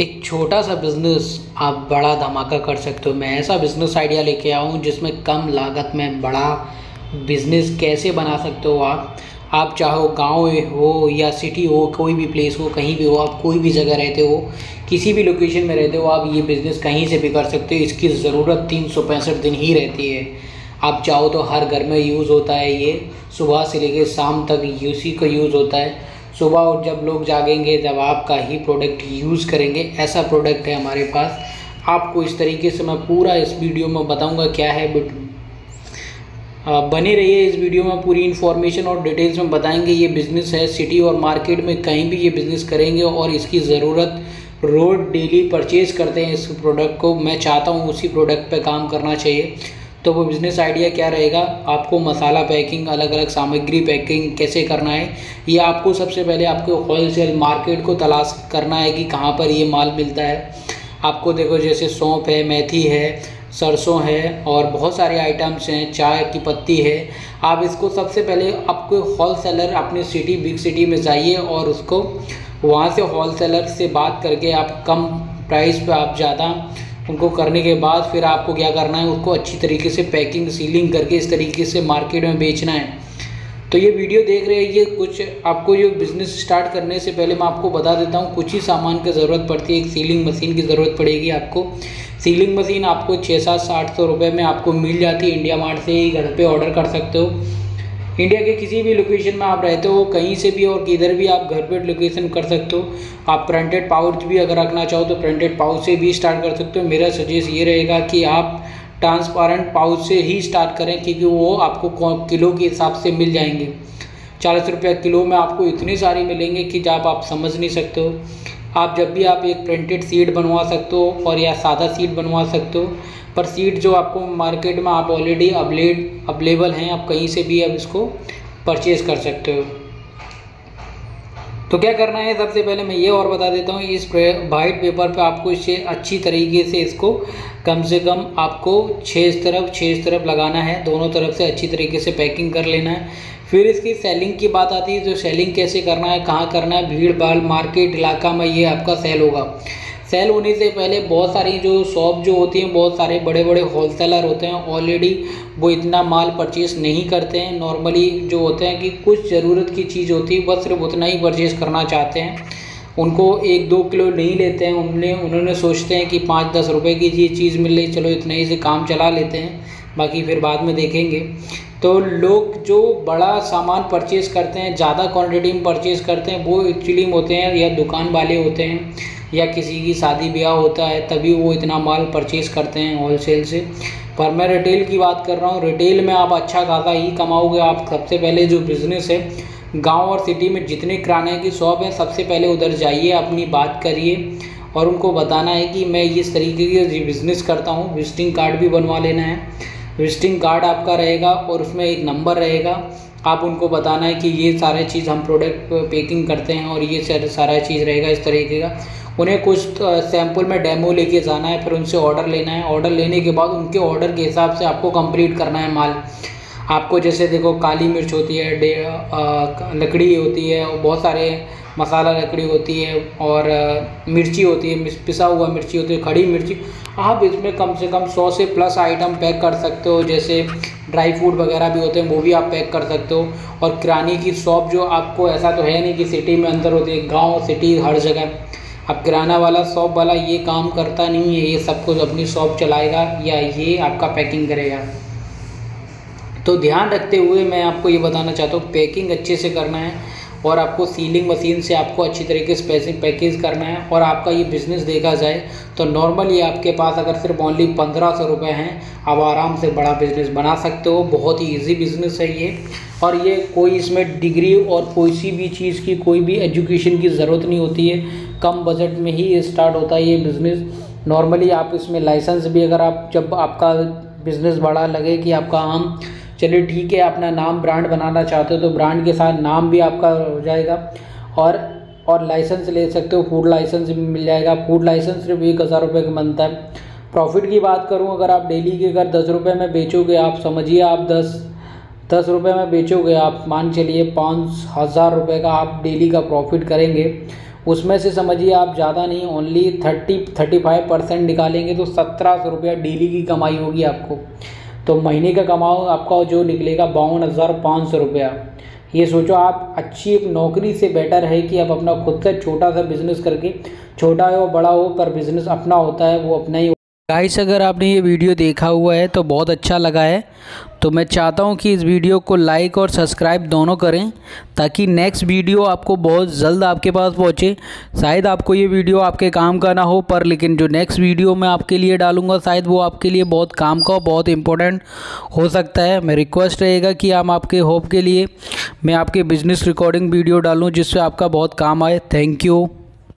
एक छोटा सा बिज़नेस आप बड़ा धमाका कर सकते हो। मैं ऐसा बिज़नेस आइडिया लेके आया हूँ, जिसमें कम लागत में बड़ा बिज़नेस कैसे बना सकते हो आप? आप चाहो गाँव हो या सिटी हो, कोई भी प्लेस हो, कहीं भी हो, आप कोई भी जगह रहते हो, किसी भी लोकेशन में रहते हो, आप ये बिज़नेस कहीं से भी कर सकते हो। इसकी ज़रूरत तीन सौ पैंसठ दिन ही रहती है। आप चाहो तो हर घर में यूज़ होता है ये। सुबह से लेकर शाम तक उसी का यूज़ होता है। सुबह और जब लोग जागेंगे, जब आपका ही प्रोडक्ट यूज़ करेंगे, ऐसा प्रोडक्ट है हमारे पास। आपको इस तरीके से मैं पूरा इस वीडियो में बताऊँगा क्या है बट बने रहिए इस वीडियो में। पूरी इन्फॉर्मेशन और डिटेल्स में बताएँगे। ये बिज़नेस है सिटी और मार्केट में कहीं भी ये बिज़नेस करेंगे और इसकी ज़रूरत रोड डेली परचेज़ करते हैं इस प्रोडक्ट को। मैं चाहता हूँ उसी प्रोडक्ट पे काम करना चाहिए। तो वो बिज़नेस आइडिया क्या रहेगा? आपको मसाला पैकिंग अलग अलग सामग्री पैकिंग कैसे करना है? ये आपको सबसे पहले आपको होलसेल मार्केट को तलाश करना है कि कहाँ पर ये माल मिलता है। आपको देखो जैसे सौंप है, मेथी है, सरसों है और बहुत सारे आइटम्स हैं, चाय की पत्ती है। आप इसको सबसे पहले आपको होल सेलर अपनी सिटी बिग सिटी में जाइए और उसको वहाँ से होल सेलर से बात करके आप कम प्राइस पे आप ज़्यादा उनको करने के बाद फिर आपको क्या करना है, उसको अच्छी तरीके से पैकिंग सीलिंग करके इस तरीके से मार्केट में बेचना है। तो ये वीडियो देख रहे हैं, ये कुछ आपको जो बिज़नेस स्टार्ट करने से पहले मैं आपको बता देता हूँ, कुछ ही सामान की ज़रूरत पड़ती है, एक सीलिंग मशीन की ज़रूरत पड़ेगी आपको। सीलिंग मशीन आपको छः, सात साठ सौ रुपये में आपको मिल जाती है इंडिया मार्ट से ही घर पे ऑर्डर कर सकते हो। इंडिया के किसी भी लोकेशन में आप रहते हो, कहीं से भी और किधर भी आप घर पर लोकेशन कर सकते हो। आप प्रिंटेड पाउच भी अगर रखना चाहो तो प्रिंटेड पाउच से भी स्टार्ट कर सकते हो। मेरा सजेस्ट ये रहेगा कि आप ट्रांसपेरेंट पाउच से ही स्टार्ट करें, क्योंकि वो आपको किलो के हिसाब से मिल जाएँगे। चालीस रुपया किलो में आपको इतनी सारी मिलेंगे कि जब आप समझ नहीं सकते हो। आप जब भी आप एक प्रिंटेड सीट बनवा सकते हो और या सादा सीट बनवा सकते हो। पर सीट जो आपको मार्केट में आप ऑलरेडी अवलेड अवेलेबल हैं, आप कहीं से भी अब इसको परचेज़ कर सकते हो। तो क्या करना है? सबसे पहले मैं ये और बता देता हूँ, इस वाइट पेपर पे आपको इसे अच्छी तरीके से इसको कम से कम आपको छः तरफ़ छः तरफ़ लगाना है। दोनों तरफ़ से अच्छी तरीके से पैकिंग कर लेना है। फिर इसकी सेलिंग की बात आती है तो सेलिंग कैसे करना है, कहाँ करना है? भीड़ भाड़ मार्केट इलाका में ये आपका सेल होगा। सेल होने से पहले बहुत सारी जो शॉप जो होती हैं, बहुत सारे बड़े बड़े होलसेलर होते हैं ऑलरेडी वो इतना माल परचेस नहीं करते हैं। नॉर्मली जो होते हैं कि कुछ ज़रूरत की चीज़ होती है, बस सिर्फ़ उतना ही परचेस करना चाहते हैं। उनको एक दो किलो नहीं लेते हैं, उनने, उन्होंने सोचते हैं कि पाँच दस रुपए की ये चीज़ मिल रही चलो इतना ही से काम चला लेते हैं। बाकी फिर बाद में देखेंगे। तो लोग जो बड़ा सामान परचेज़ करते हैं, ज़्यादा क्वांटिटी में परचेज़ करते हैं, वो एक्चुअली होते हैं या दुकान वाले होते हैं या किसी की शादी ब्याह होता है, तभी वो इतना माल परचेज़ करते हैं होलसेल से। पर मैं रिटेल की बात कर रहा हूँ रिटेल में आप अच्छा खासा ही कमाओगे। आप सबसे पहले जो बिज़नेस है, गाँव और सिटी में जितने किराने की शॉप हैं, सबसे पहले उधर जाइए, अपनी बात करिए और उनको बताना है कि मैं इस तरीके की बिज़नेस करता हूँ विजिटिंग कार्ड भी बनवा लेना है। विजिटिंग कार्ड आपका रहेगा और उसमें एक नंबर रहेगा। आप उनको बताना है कि ये सारे चीज़ हम प्रोडक्ट पैकिंग करते हैं और ये सारा चीज़ रहेगा इस तरीके का। उन्हें कुछ सैंपल में डेमो लेके जाना है, फिर उनसे ऑर्डर लेना है। ऑर्डर लेने के बाद उनके ऑर्डर के हिसाब से आपको कंप्लीट करना है माल। आपको जैसे देखो काली मिर्च होती है लकड़ी होती है, और बहुत सारे मसाला लकड़ी होती है और मिर्ची होती है पिसा हुआ मिर्ची होती है, खड़ी मिर्ची। आप इसमें कम से कम सौ से प्लस आइटम पैक कर सकते हो, जैसे ड्राई फ्रूट वगैरह भी होते हैं, वो भी आप पैक कर सकते हो। और किराने की शॉप जो आपको, ऐसा तो है नहीं कि सिटी में अंदर होती है, गाँव, सिटी, हर जगह। अब किराना वाला शॉप वाला ये काम करता नहीं है, ये सब कुछ अपनी शॉप चलाएगा या ये आपका पैकिंग करेगा। तो ध्यान रखते हुए मैं आपको ये बताना चाहता हूँ, पैकिंग अच्छे से करना है और आपको सीलिंग मशीन से आपको अच्छी तरीके से पैसे पैकेज करना है और आपका ये बिज़नेस देखा जाए तो नॉर्मली आपके पास अगर सिर्फ़ ओनली पंद्रह सौ रुपये हैं, आप आराम से बड़ा बिज़नेस बना सकते हो। बहुत ही ईजी बिज़नेस है ये। और ये कोई इसमें डिग्री और कोई भी चीज़ की कोई भी एजुकेशन की ज़रूरत नहीं होती है। कम बजट में ही स्टार्ट होता है ये बिज़नेस नॉर्मली आप इसमें लाइसेंस भी अगर आप जब आपका बिज़नेस बड़ा लगे कि आपका आम चलिए ठीक है, अपना नाम ब्रांड बनाना चाहते हो तो ब्रांड के साथ नाम भी आपका हो जाएगा। और और लाइसेंस ले सकते हो फ़ूड लाइसेंस भी मिल जाएगा। फ़ूड लाइसेंस सिर्फ़ एक हज़ार रुपये का बनता है। प्रॉफिट की बात करूँ, अगर आप डेली के अगर दस रुपये में बेचोगे, आप समझिए आप दस दस रुपये में बेचोगे, आप मान चलिए पाँच हज़ार रुपये का आप डेली का प्रॉफिट करेंगे। उसमें से समझिए आप ज़्यादा नहीं only thirty thirty five percent निकालेंगे तो सत्रह सौ रुपया डेली की कमाई होगी आपको। तो महीने का कमाओ, आपका जो निकलेगा बावन हज़ार पाँच सौ रुपया। ये सोचो, आप अच्छी एक नौकरी से बेटर है कि आप अपना खुद से छोटा सा बिज़नेस करके, छोटा हो, बड़ा हो, पर बिज़नेस अपना होता है, वो अपना ही गाइस अगर आपने ये वीडियो देखा हुआ है तो बहुत अच्छा लगा है। तो मैं चाहता हूँ कि इस वीडियो को लाइक और सब्सक्राइब दोनों करें, ताकि नेक्स्ट वीडियो आपको बहुत जल्द आपके पास पहुँचे। शायद आपको ये वीडियो आपके काम का ना हो, पर लेकिन जो नेक्स्ट वीडियो मैं आपके लिए डालूँगा, शायद वो आपके लिए बहुत काम का बहुत इंपॉर्टेंट हो सकता है। मैं रिक्वेस्ट रहेगा कि हम आपके होप के लिए मैं आपके बिज़नेस रिकॉर्डिंग वीडियो डालूँ, जिससे आपका बहुत काम आए। Thank you